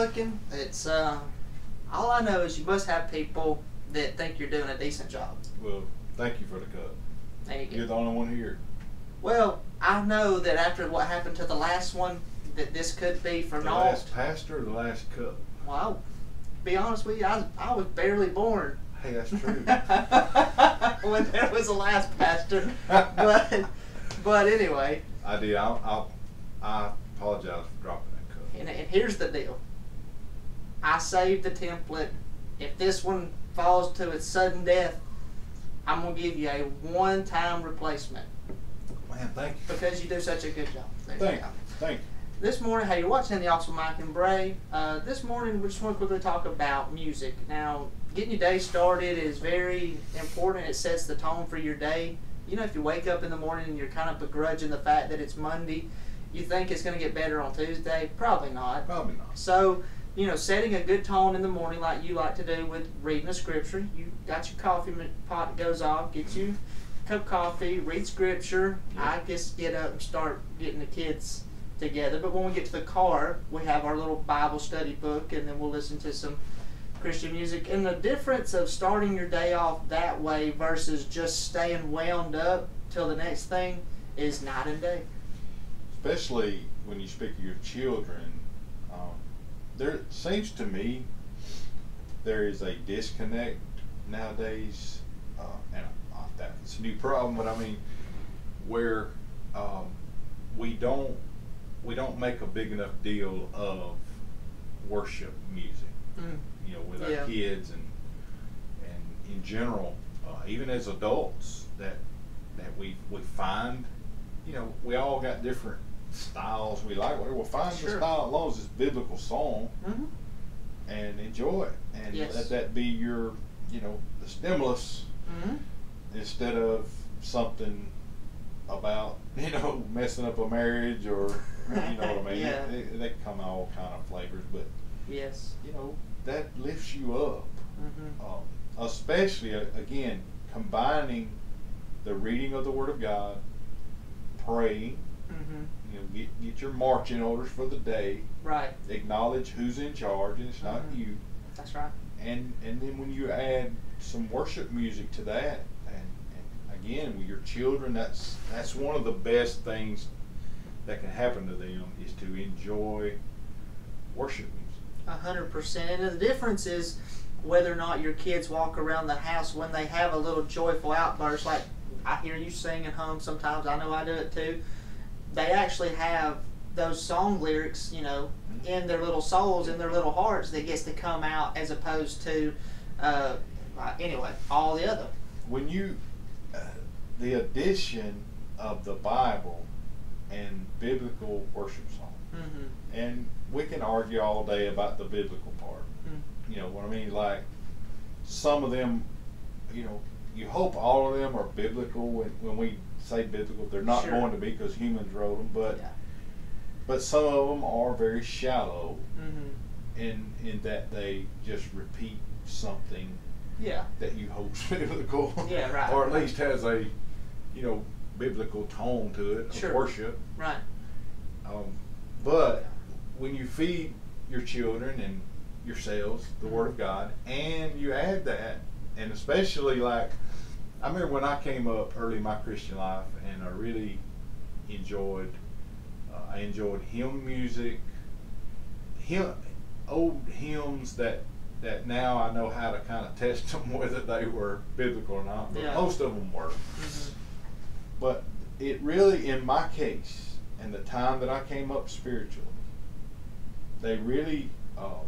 looking. It's uh, all I know is you must have people that think you're doing a decent job. Well, thank you for the cup. There you go. You're the only one here. Well, I know that after what happened to the last one, that this could be for The naught. last pastor, or the last cup. Well, I'll be honest with you, I was, I was barely born Hey, that's true. when there was a last pastor. But but anyway, I did. I'll, I'll, I apologize for dropping that cup. and, and here's the deal. I saved the template. If this one falls to its sudden death, I'm gonna give you a one-time replacement Man, thank you. because you do such a good job. There you Thank go. you. Thank you. This morning, hey, you're watching the Awesome Mike and Bray. Uh, this morning, we just want to quickly talk about music. Now, getting your day started is very important. It sets the tone for your day. You know, if you wake up in the morning and you're kind of begrudging the fact that it's Monday, you think it's going to get better on Tuesday. Probably not. Probably not. So, you know, setting a good tone in the morning, like you like to do with reading a scripture. You got your coffee pot that goes off, get you a cup of coffee, read scripture. Yeah. I just get up and start getting the kids together. But when we get to the car, we have our little Bible study book, and then we'll listen to some Christian music. And the difference of starting your day off that way versus just staying wound up till the next thing is night and day. Especially when you speak of your children, um, there seems to me there is a disconnect nowadays, uh, and uh, it's a new problem. But I mean, where um, we don't we don't make a big enough deal of worship music. Mm. you know, with Yeah. our kids and and in general, uh, even as adults, that that we we find, you know, we all got different styles we like. Whatever, we'll find Sure. the style as long as it's biblical song Mm-hmm. and enjoy it, and Yes. let that be your, you know, the stimulus Mm-hmm. instead of something about you know messing up a marriage or you know what I mean. Yeah. They, they come in all kind of flavors, but Yes. you know that lifts you up Mm-hmm. um, especially uh, again combining the reading of the Word of God, praying, Mm-hmm. you know, get get your marching orders for the day, Right. acknowledge who's in charge, and it's not Mhm. you, That's right. and and then when you add some worship music to that, and, and again with your children, that's that's one of the best things that can happen to them is to enjoy worship music. A hundred percent. And the difference is whether or not your kids walk around the house when they have a little joyful outburst, like I hear you sing and hum sometimes. I know I do it too. They actually have those song lyrics, you know, in their little souls, in their little hearts, that gets to come out as opposed to, uh, uh, anyway, all the other. when you uh, the addition of the Bible and biblical worship song, Mm-hmm. and we can argue all day about the biblical part. Mm. You know what I mean? Like some of them, you know, you hope all of them are biblical. When, when we say biblical, they're not Sure. going to be because humans wrote them, but Yeah. but some of them are very shallow Mm-hmm. in in that they just repeat something Yeah. that you hope's biblical. Yeah, right. or at least has a, you know, biblical tone to it of Sure. worship. Right. Um, but when you feed your children and yourselves the Word of God, and you add that, and especially like, I remember when I came up early in my Christian life, and I really enjoyed, uh, I enjoyed hymn music, hymn, old hymns that that now I know how to kind of test them whether they were biblical or not. But Yeah. most of them were. Mm-hmm. But it really, in my case, and the time that I came up spiritually, they really, uh,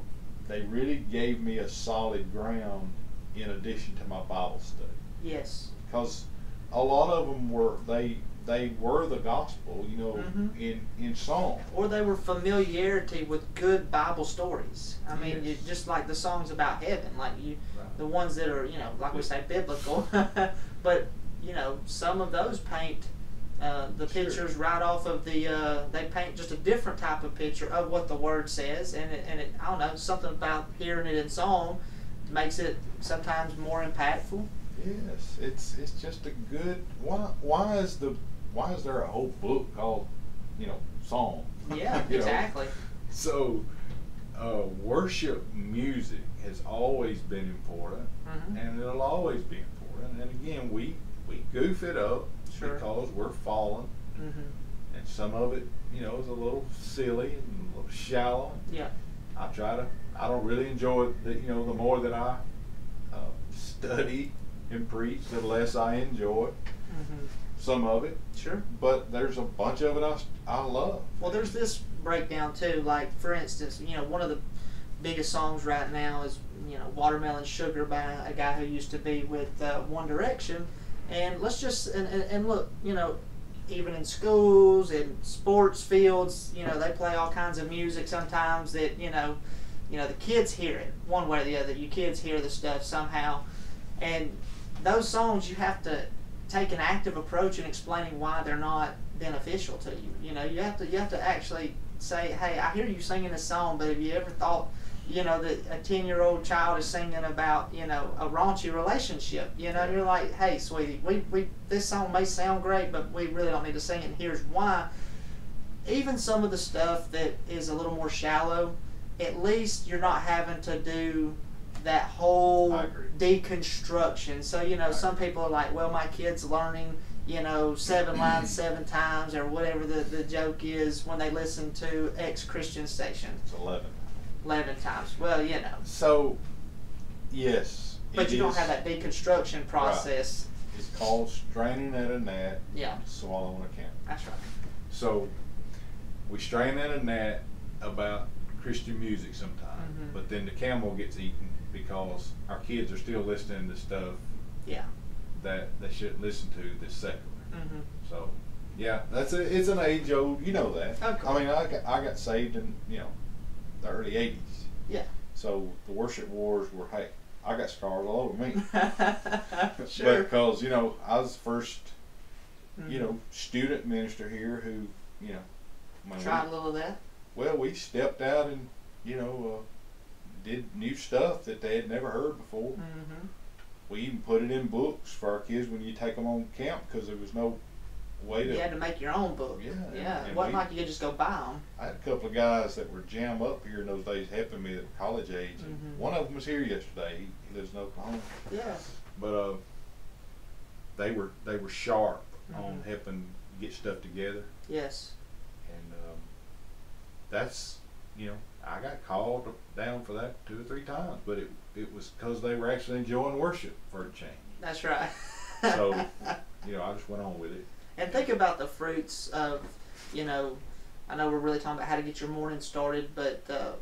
they really gave me a solid ground in addition to my Bible study. Yes. Because a lot of them were they they were the gospel, you know, Mhm. in in song. or they were familiarity with good Bible stories. I mean, Yes. just like the songs about heaven, like you, Right. the ones that are, you know, like we say, biblical. but you know, some of those paint uh, the Sure. pictures right off of the. Uh, they paint just a different type of picture of what the word says, and it, and it, I don't know, something about hearing it in song makes it sometimes more impactful. Yes, it's it's just a good. Why why is the why is there a whole book called, you know, song? Yeah, You know? exactly. so uh, worship music has always been important, Mhm. and it'll always be important. And again, we we goof it up Sure. because we're fallen, Mm-hmm. and some of it, you know, is a little silly and a little shallow. Yeah. I try to. I don't really enjoy it. The, you know, the more that I uh, study and preach, the less I enjoy Mm-hmm. some of it. Sure. But there's a bunch of it I, I love. Well, there's this breakdown too. Like for instance, you know, one of the biggest songs right now is you know "Watermelon Sugar" by a guy who used to be with uh, One Direction. And let's just and, and, and look, you know, even in schools and sports fields, you know, they play all kinds of music sometimes that you know, you know, the kids hear it one way or the other. You kids hear the stuff somehow, and those songs you have to take an active approach in explaining why they're not beneficial to you. You know, you have to you have to actually say, "Hey, I hear you singing this song, but have you ever thought, you know, that a ten year old child is singing about, you know, a raunchy relationship? You know, you're like, "Hey, sweetie, we, we this song may sound great, but we really don't need to sing it. And here's why." Even some of the stuff that is a little more shallow, at least you're not having to do that whole deconstruction. So, you know, some people are like, well, my kid's learning, you know, seven lines seven times or whatever the, the joke is when they listen to X Christian station It's eleven. 11 times. Well, you know. So, yes. But you don't have that deconstruction process. It's called straining at a gnat, Yeah, swallowing a camel. that's right. So, we strain at a gnat about Christian music sometimes, Mhm. but then the camel gets eaten because our kids are still listening to stuff Yeah. that they shouldn't listen to that's secular. hmm So, yeah, that's a, it's an age old. You know that. Course. I mean, I got, I got saved in you know the early '80s. Yeah. So the worship wars were hey, I got scars all over me. sure. Because you know I was the first you Mhm. know student minister here who you know. when we- Tried a little of that. well, we stepped out and you know uh, did new stuff that they had never heard before. hmm We even put it in books for our kids when you take them on camp because there was no way to. You had to make your own book. Yeah, Yeah. and It wasn't we- like you could just go buy them. I had a couple of guys that were jam up here in those days helping me at college age. Mhm. One of them was here yesterday. He, lives in Oklahoma. Yeah. But uh, they were they were sharp on Mhm. helping get stuff together, Yes. and um, that's you know I got called down for that two or three times, but it it was because they were actually enjoying worship for a change. That's right. So you know I just went on with it. And think about the fruits of, you know, I know we're really talking about how to get your morning started, but uh,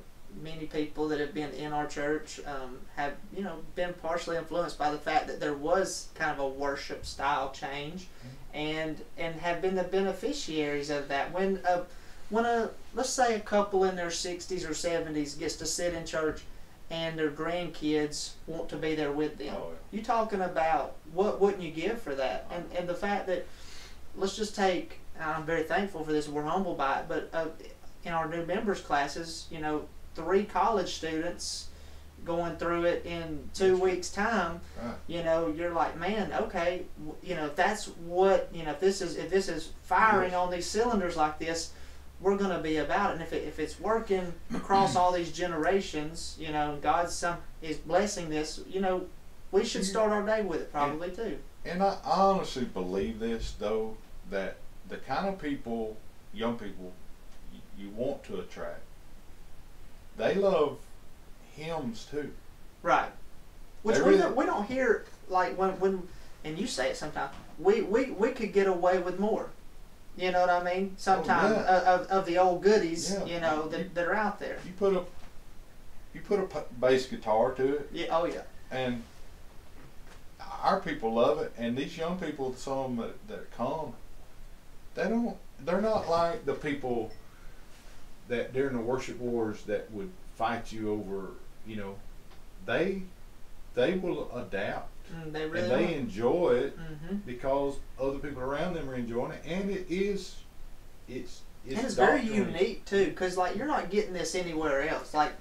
many people that have been in our church um, have, you know, been partially influenced by the fact that there was kind of a worship style change, and and have been the beneficiaries of that. When a when a let's say a couple in their 60s or 70s gets to sit in church and their grandkids want to be there with them. Oh, you talking about what wouldn't you give for that? And and the fact that let's just take i'm very thankful for this we're humbled by it but uh, in our new members classes you know three college students going through it in two weeks time Right. you know you're like man okay you know if that's what you know if this is if this is firing Yes. on these cylinders like this we're going to be about it. And if, it, if it's working across all these generations you know and god's some is blessing this you know we should mm-hmm. start our day with it probably too. And I honestly believe this, though, that the kind of people, young people, you want to attract, they love hymns too. right. Which They we, really- don't, we don't hear like when when and you say it sometimes we, we we could get away with more you know what i mean sometimes Oh, yeah. of, of the old goodies Yeah. you know that, that are out there You put a, you put a p- bass guitar to it, yeah oh yeah and our people love it. And these young people, some that, that come, they don't. They're not like the people that during the worship wars that would fight you over. You know, they they will adapt mm, they really and they enjoy it mm-hmm. because people around them are enjoying it, and it is, it's it's, and it's very unique too, because like you're not getting this anywhere else. Like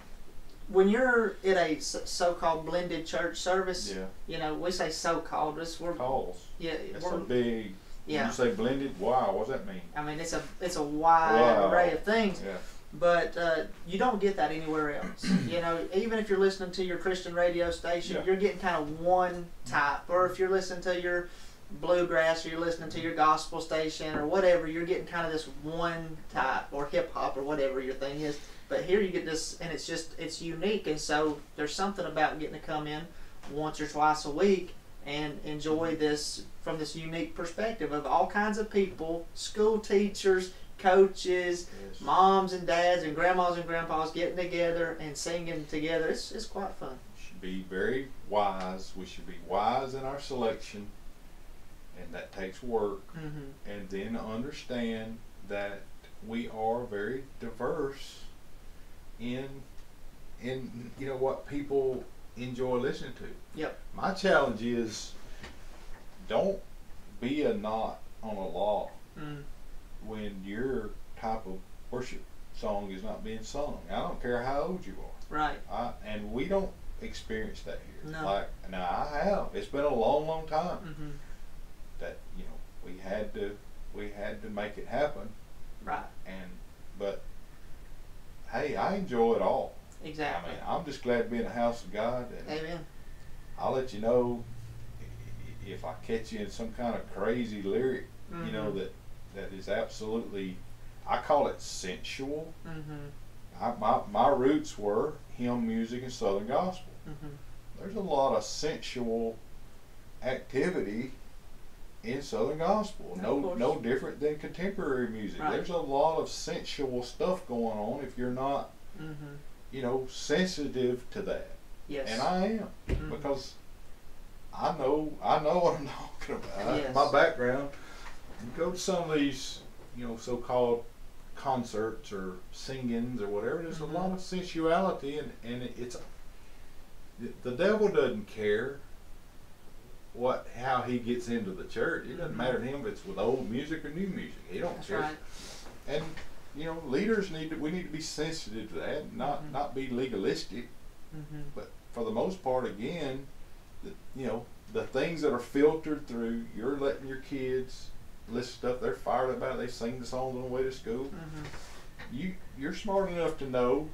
when you're at a so-called blended church service, Yeah, you know we say so-called. It's, we're calls. yeah, It's a big. yeah. You say blended. Wow, what's that mean? I mean it's a it's a wide Wow. array of things. Yeah. but uh, you don't get that anywhere else. you know, even if you're listening to your Christian radio station, Yeah. you're getting kind of one type. Or if you're listening to your bluegrass, or you're listening to your gospel station, or whatever, you're getting kind of this one type, or hip hop, or whatever your thing is. But here you get this, and it's just it's unique, and so there's something about getting to come in once or twice a week and enjoy mm-hmm. this from this unique perspective of all kinds of people, school teachers, coaches, Yes. moms and dads and grandmas and grandpas getting together and singing together. It's, it's quite fun. should be very wise. We should be wise in our selection, and that takes work. Mm-hmm. And then understand that we are very diverse in in you know what people enjoy listening to. Yep. My challenge is don't be a knot on a law Mm. when your type of worship song is not being sung. I don't care how old you are. Right. I, and we don't experience that here. No. Like now, I have. It's been a long, long time Mm-hmm. That you know we had to we had to make it happen. Right. And but hey, I enjoy it all. Exactly. I mean, I'm just glad to be in the house of God, and Amen. I'll let you know if I catch you in some kind of crazy lyric. You know Mhm. that that is absolutely. I call it sensual. Mm-hmm. I, my my roots were hymn music and Southern gospel. Mm-hmm. there's a lot of sensual activity in Southern gospel. No, no different than contemporary music. Right. There's a lot of sensual stuff going on if you're not, Mm-hmm. you know, sensitive to that. Yes. And I am Mhm. because I know I know what I'm talking about. Yes. My background. You go to some of these, you know, so-called concerts or singings or whatever. There's Mhm. a lot of sensuality, and and it's the devil doesn't care what how he gets into the church. It doesn't matter to him if it's with old music or new music. He don't That's care. right. And you know, leaders need to we need to be sensitive to that, not Mhm. not be legalistic Mm-hmm. but for the most part, again, the, you know, the things that are filtered through, you're letting your kids listen to stuff they're fired about. They sing the songs on the way to school. Mm-hmm. You you're smart enough to know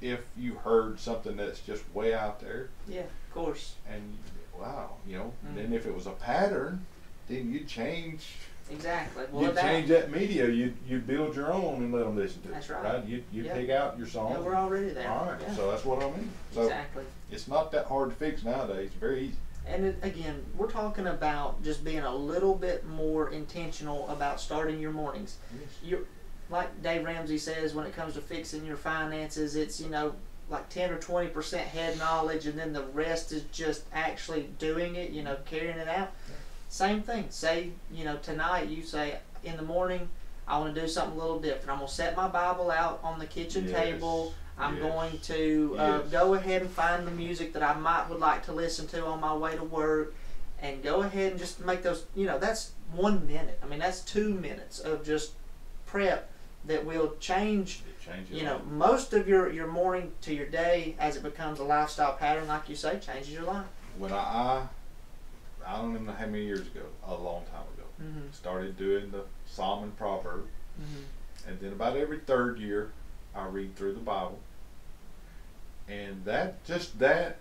if you heard something that's just way out there, Yeah. Of course. and wow, you know. Mhm. Then if it was a pattern, then you'd change. Exactly. Well, you'd change that media. You'd you'd build your own and let them listen to it. That's right. right. You'd you'd Yeah. pick out your song. Yeah, we're already there. All right. Yeah. So that's what I mean. So exactly. it's not that hard to fix nowadays. It's very easy. And it, again, we're talking about just being a little bit more intentional about starting your mornings. you like Dave Ramsey says when it comes to fixing your finances, it's you know like ten or twenty percent head knowledge, and then the rest is just actually doing it. You know, carrying it out. Same thing. Say you know tonight you say in the morning I want to do something a little different. I'm gonna set my Bible out on the kitchen Yes, table. I'm yes, going to uh, yes. go ahead and find the music that I might would like to listen to on my way to work, and go ahead and just make those. You know, that's one minute. I mean, that's two minutes of just prep that will change. You know, most of your your morning to your day as it becomes a lifestyle pattern, like you say, changes your life. when I, I I don't even know how many years ago, a long time ago, Mm-hmm. started doing the Psalm and Proverb, Mm-hmm. and then about every third year, I read through the Bible, and that just that,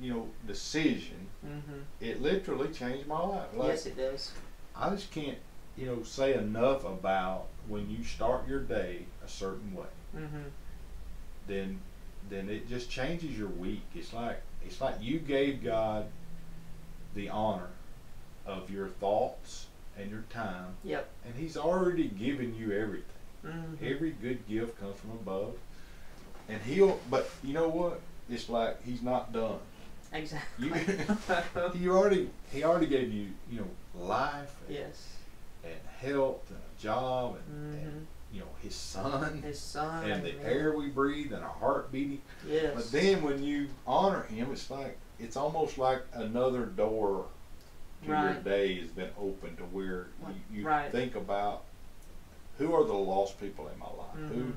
you know, decision, Mm-hmm. it literally changed my life. Like, yes, it does. I just can't, you know, say enough about when you start your day a certain way. Mm-hmm. then then it just changes your week. It's like it's like you gave God the honor of your thoughts and your time, Yep. and He's already given you everything. Mm-hmm. Every good gift comes from above, and He'll. But you know what? It's like He's not done. Exactly. You He already He already gave you you know life yes. And health and a job and, Mm-hmm. and you know His Son His son. and the air we breathe and our heart beating. Yes. But then when you honor him, it's like it's almost like another door to your day has been opened to where you, you Right. think about who are the lost people in my life. Who, Mhm.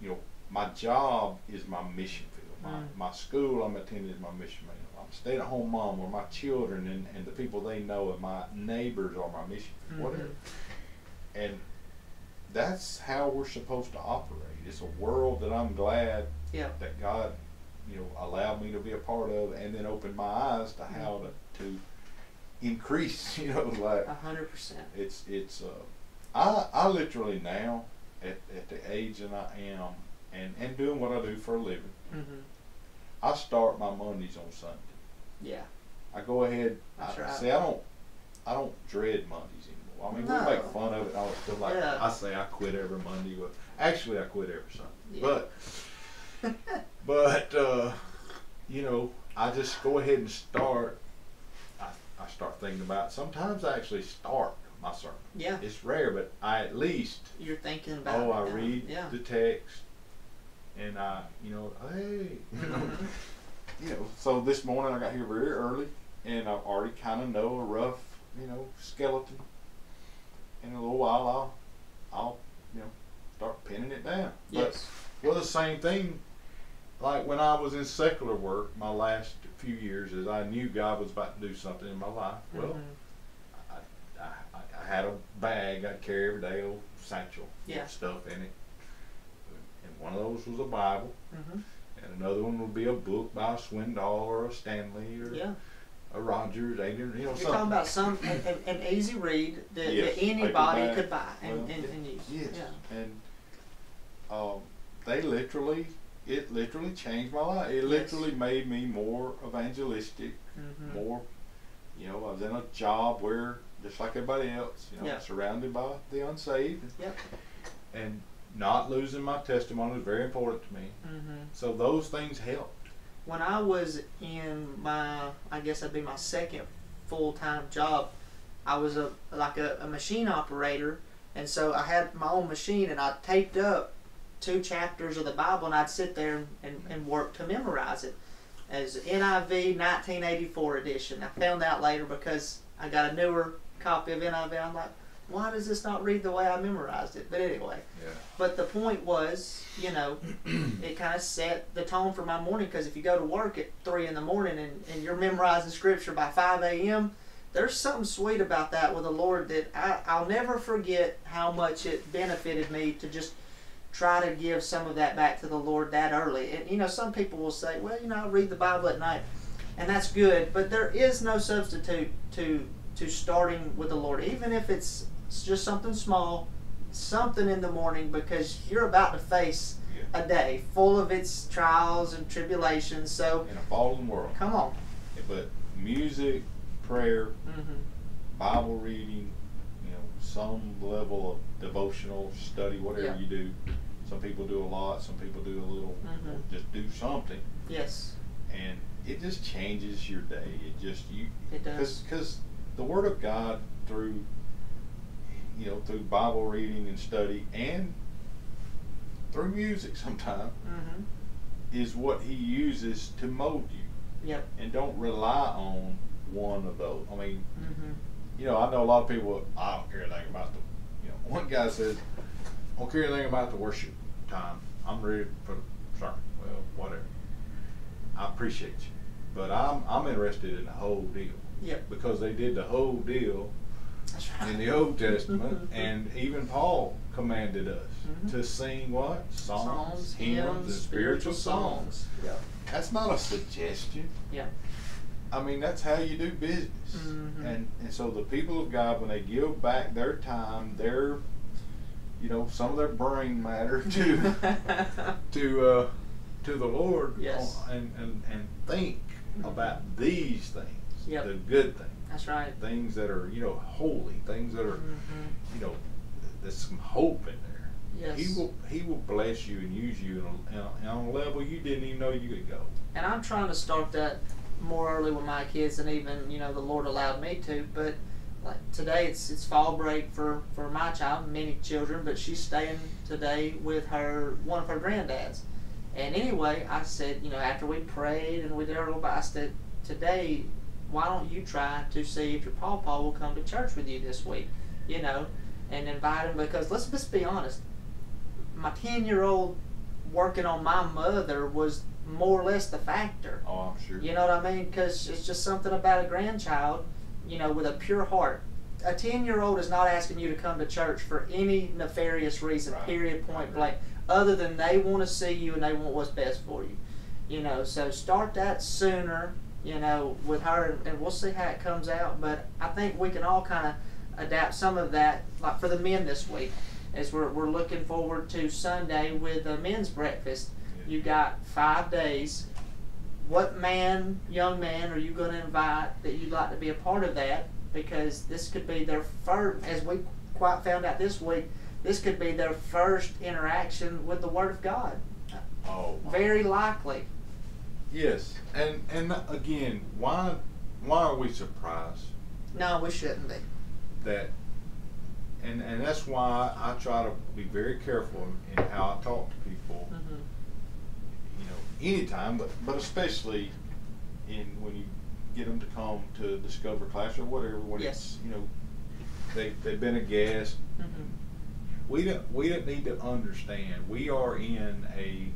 you know, my job is my mission field. My, Mm. my school I'm attending is my mission field. I'm stay-at-home mom, or my children and, and the people they know, and my neighbors or my mission field. Whatever. And that's how we're supposed to operate. It's a world that I'm glad Yeah. that God, you know, allowed me to be a part of, and then opened my eyes to how to, to increase. You know, like A hundred percent. it's it's. Uh, I I literally now at at the age that I am, and and doing what I do for a living, Mm-hmm. I start my Mondays on Sunday. Yeah. I go ahead. That's I, right. See, I don't, I don't dread Mondays anymore. I mean, No. we make fun of it. that stuff. Like Yeah. I say, I quit every Monday. But actually, I quit every Sunday. Yeah. But, but uh, you know, I just go ahead and start. I, I start thinking about. It. Sometimes I actually start my sermon. yeah. It's rare, but I at least. You're thinking about. Oh, I now. read Yeah. the text, and I, you know, hey, Mhm. You know, so this morning I got here very early, and I already kind of know a rough, you know, skeleton. In a little while, I'll, I'll, you know, start pinning it down. Yes. But well, the same thing. Like when I was in secular work, my last few years, is I knew God was about to do something in my life. Well, Mhm. I, I, I, I had a bag I'd carry every day, old satchel, Yeah. stuff in it. And one of those was a Bible, Mhm. Another one would be a book by a Swindoll or a Stanley or Yeah. a Rogers, Adrian, you know, You're something. talking about some an, an, easy read that, Yes, that anybody could buy and, Well, and, and use. Yes, Yeah. and um, they literally, it literally changed my life. It Yes. literally made me more evangelistic, Mhm. more, you know, I was in a job where, just like everybody else, you know, Yeah. surrounded by the unsaved, Yep. and not losing my testimony was very important to me. hmm So those things helped. When I was in my, I guess that'd be my second full time job. I was a like a, a machine operator, and so I had my own machine, and I taped up two chapters of the Bible, and I'd sit there and, and, and work to memorize it as NIV 1984 edition. I found out later because I got a newer copy of NIV. I'm like, why does this not read the way I memorized it? But anyway, Yeah. but the point was, you know, it kind of set the tone for my morning because if you go to work at 3 in the morning and, and you're memorizing scripture by 5 a.m., there's something sweet about that with the Lord that I, I'll never forget how much it benefited me to just try to give some of that back to the Lord that early. And, you know, some people will say, well, you know, I read the Bible at night, and that's good, but there is no substitute to to starting with the Lord, even if it's just something small, something in the morning, because you're about to face Yeah. a day full of its trials and tribulations. So, In a fallen world. come on. But music, prayer, hmm Bible reading, you know, some level of devotional study, whatever Yeah. you do. Some people do a lot, some people do a little, Mhm. just do something, Yes, and it just changes your day. It just you it does. because the Word of God through you know through Bible reading and study and through music sometimes hmm is what He uses to mold you, Yep. and don't rely on one of those. I mean, hmm you know, I know a lot of people. I don't care anything about the. You know, one guy said, "I don't care anything about the worship time. I'm ready for the sermon." Well, whatever. I appreciate you, but I'm I'm interested in the whole deal Yep. because they did the whole deal right. in the Old Testament, and even Paul commanded us Mhm. to sing what songs, Psalms, hymns, and spiritual songs. Yep. That's not a suggestion. Yeah. I mean, that's how you do business. Mhm. And and so the people of God, when they give back their time, their, you know, some of their brain matter to to uh, to the Lord, Yes. and and and think Mhm. about these things, Yep. the good things, That's right. things that are you know holy, things that are hmm you know, there's some hope in there. Yes. He will he will bless you and use you on a, on a level you didn't even know you could go. And I'm trying to start that more early with my kids than even you know the Lord allowed me to. But like today, it's it's fall break for for my child, many children, but she's staying today with her one of her granddads. And anyway, I said, you know, after we prayed and we did our little I said, today, why don't you try to see if your pawpaw will come to church with you this week, you know, and invite him because let's just be honest, my ten year old working on my mother was more or less the factor. Oh, I'm sure. You know what I mean? Because it's just something about a grandchild, you know, with a pure heart. a ten year old is not asking you to come to church for any nefarious reason. Right. Period. Point blank. Other than they want to see you and they want what's best for you. You know, so start that sooner. You know, with her, and we'll see how it comes out. But I think we can all kind of adapt some of that, like for the men this week, as we're we're looking forward to Sunday with a men's breakfast. You got five days. What man, young man, are you going to invite that you'd like to be a part of that? Because this could be their first, as we quite found out this week, this could be their first interaction with the Word of God. Oh. Very likely. Yes, and and again, why why are we surprised No, we shouldn't be. that? And and that's why I try to be very careful in how I talk to people. hmm You know, anytime, but but especially in when you get them to come to Discover class or whatever. When Yes. it's you know they they've been a guest. hmm We don't we don't need to understand. We are in a.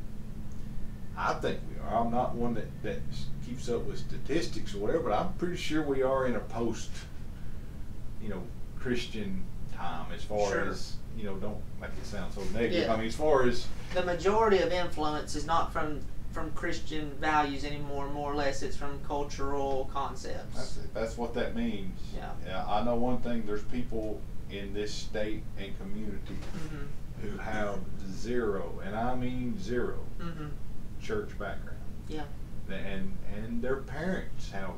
I think we are. I'm not one that, that keeps up with statistics or whatever, but I'm pretty sure we are in a post, you know, Christian time as far Sure. as you know. Don't make it sound so negative. Yeah. I mean, as far as The majority of influence is not from from Christian values anymore. More or less, it's from cultural concepts. that's that's what that means. Yeah. Yeah. I know one thing. There's people in this state and community hmm who have zero, and I mean zero, hmm church background. Yeah. and and their parents have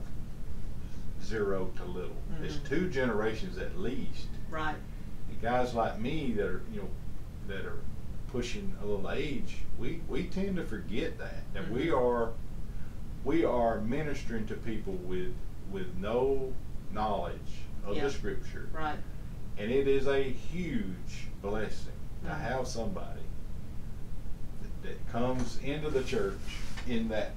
zero to little. It's Mhm. two generations at least. Right. And guys like me that are you know that are pushing a little age, we we tend to forget that that we Mhm. are we are ministering to people with with no knowledge of Yeah. the scripture, Right. and it is a huge blessing to Mhm. have somebody that, comes into the church in that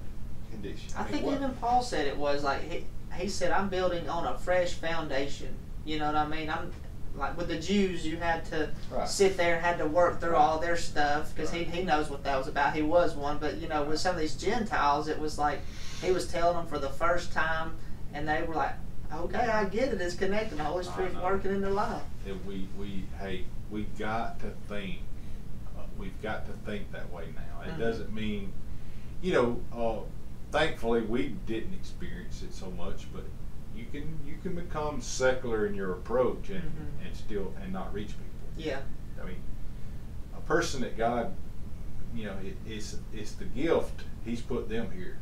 condition. I mean, think what- even Paul said it was like he, he said I'm building on a fresh foundation. You know what I mean? I'm like with the Jews, you had to Right. sit there and had to work through Right. all their stuff because Right. he, he knows what that was about. He was one, but you know, with some of these Gentiles, it was like he was telling them for the first time, and they were like, "Okay, I get it. It's connecting. The Holy Spirit's working in their life." And we we hey we got to think we've got to think that way now it Mhm. doesn't mean you know uh, thankfully we didn't experience it so much but you can you can become secular in your approach and Mhm. and still and not reach people Yeah. i mean a person that god you know it, it's it's the gift he's put them here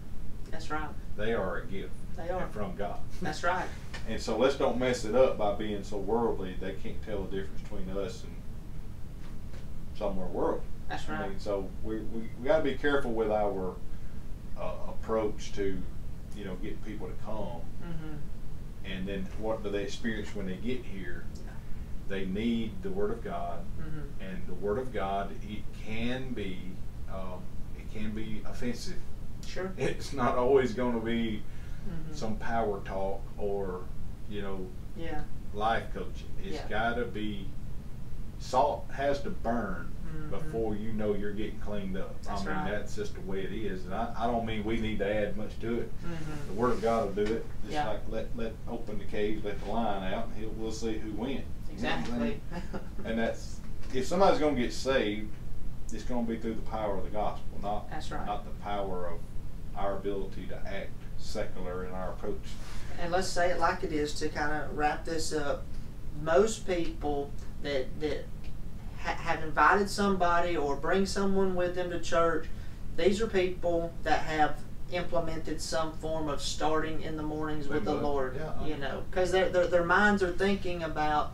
That's right. they are a gift They are. from god That's right. and so let's don't mess it up by being so worldly they can't tell the difference between us and somewhere world. That's I right. mean, so we, we, we got to be careful with our uh, approach to, you know, getting people to come. Mm-hmm. And then what do they experience when they get here? They need the Word of God, Mm-hmm. and the Word of God it can be um, it can be offensive. Sure. It's not always going to be Mhm. some power talk or you know Yeah. life coaching. It's Yeah. got to be salt has to burn Mhm. before you know you're getting cleaned up. That's I mean right. that's just the way it is, and I, I don't mean we need to add much to it. Mhm. The Word of God will do it. Just Yeah. like let let open the cage, let the line out, and he'll, we'll see who wins. You know what I'm saying? Exactly. And that's if somebody's going to get saved, it's going to be through the power of the gospel, not That's right. not the power of our ability to act secular in our approach. and let's say it like it is to kind of wrap this up. Most people that that ha- have invited somebody or bring someone with them to church, these are people that have implemented some form of starting in the mornings with the Lord. yeah. You know, because their their their minds are thinking about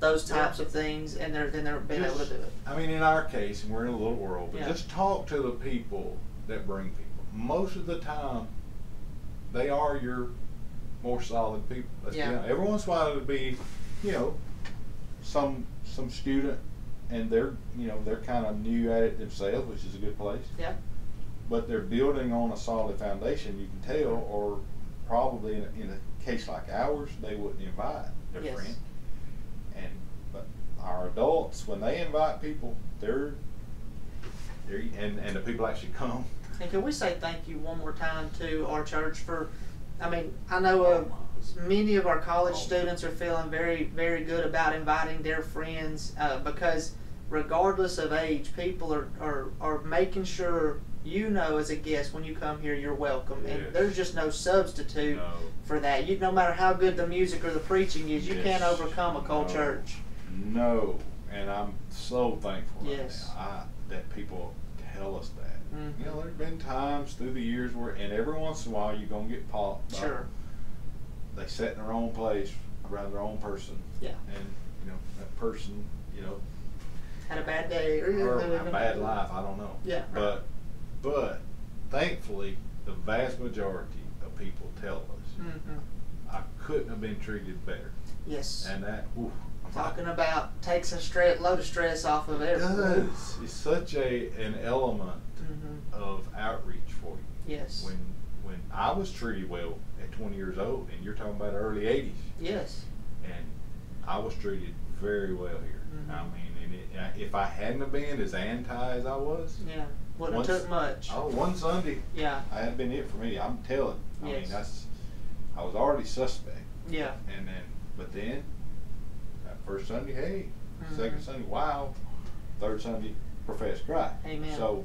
those Yeah. types of things, and they're then they're being able to do it. I mean, in our case, and we're in a little world, but Yeah. just talk to the people that bring people. Most of the time, they are your more solid people. Yeah. Every once in a while, it'll be, you know, some some student, and they're you know they're kind of new at it themselves, which is a good place. Yeah. But they're building on a solid foundation. You can tell, or probably in a, in a case like ours, they wouldn't invite their Yes. friend. And but our adults, when they invite people, they're they're and and the people actually come. And can we say thank you one more time to our church for I mean, I know uh, many of our college Oh. students are feeling very, very good about inviting their friends uh, because, regardless of age, people are, are, are making sure you know as a guest when you come here you're welcome, and Yes. there's just no substitute No. for that. You, no matter how good the music or the preaching is, you can't overcome a cold No. church. No, and I'm so thankful Yes. I, that people tell us that. Mhm. You know, there's been times through the years where, and every once in a while, you're gonna get popped. Sure. They sit in their own place around their own person. Yeah. And you know that person, you know, Had a bad day or, or a bad life. I don't know. Yeah, right. But, but thankfully, the vast majority of people tell us, hmm I couldn't have been treated better. Yes. And that, whew, I'm Talking about takes a straight load of stress off of It everyone. does. It's such a an element hmm of outreach for you. Yes. When when I was treated well at 20 years old, and you're talking about early 80s, Yes. and I was treated very well here. Mhm. I mean, and it, if I hadn't have been as anti as I was, Yeah. Wouldn't Once- have took much. oh, one Sunday, Yeah. I had been it for me. I'm telling. I Yes. mean, that's I was already suspect, Yeah. and then but then that first Sunday, hey, Mhm. second Sunday, wow, third Sunday, profess Christ. Amen. So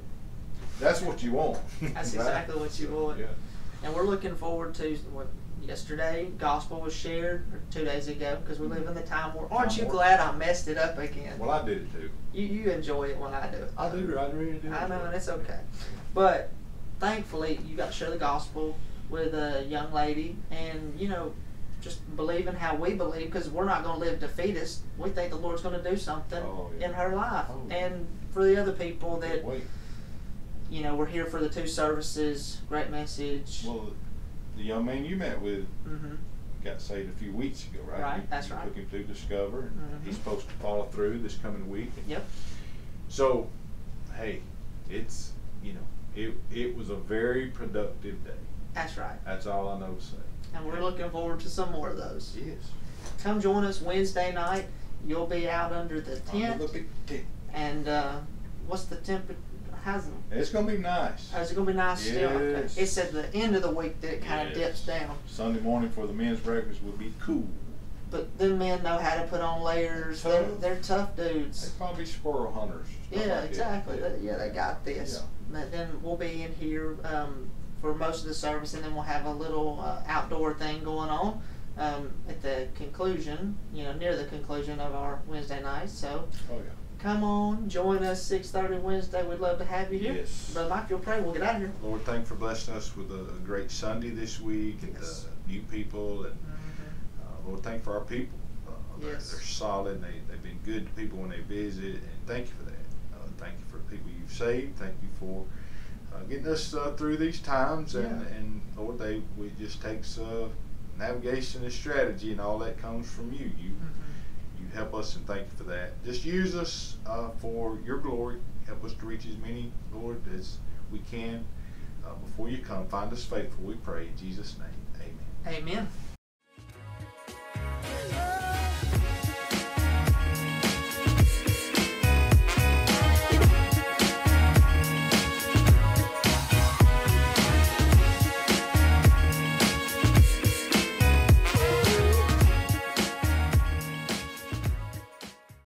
that's what you want. That's right? exactly what you want. Yeah. And we're looking forward to what yesterday gospel was shared or two days ago because we live in the time war. Aren't you glad I messed it up again? Well, I did it too. You you enjoy it when I do it. I do. I really do. I know, and it's okay. But thankfully, you got to share the gospel with a young lady, and you know, just believing how we believe, because we're not going to live defeatist. We think the Lord's going to do something Oh, yeah. in her life, Oh. and for the other people that Wait. you know, we're here for the two services. Great message. Well, the young man you met with hmm got saved a few weeks ago, right? Right, You- that's you right. Took him through Discover. and Mhm. He's supposed to follow through this coming week. Yep. So, hey, it's you know, it it was a very productive day. That's right. That's all I know to say. And we're looking forward to some more of those. Yes. Come join us Wednesday night. You'll be out under the tent. Under the tent. And uh, what's the temperature? How's it? It's gonna be nice. Oh, is it gonna be nice still? Okay. Yes. It's at the end of the week that it kind of Yes. dips down. Sunday morning for the men's breakfast will be cool. But them men know how to put on layers. They're, Tough. they're tough They dudes. probably squirrel hunters. Yeah, like that. exactly. They- Yeah, they got this. Yeah. But then we'll be in here um, for most of the service, and then we'll have a little uh, outdoor thing going on um, at the conclusion. You know, near the conclusion of our Wednesday night. So Oh yeah. Come on, join us six thirty Wednesday. We'd love to have you here. Yes. Brother Mike, you'll pray. We'll get out of here. Lord, thank you for blessing us with a, great Sunday this week and Yes. uh, new people. And uh, Lord, thank you for our people. Uh, they're, Yes. they're solid. They, they've been good to people when they visit. And thank you for that. Uh, thank you for the people you've saved. Thank you for uh, getting us uh, through these times. And, Yeah. and Lord, they we just takes uh, navigation and strategy, and all that comes from you. You you Help us and thank you for that. Just use us uh, for your glory. Help us to reach as many, Lord, as we can uh, before you come. Find us faithful, we pray. In Jesus' name, amen. Amen.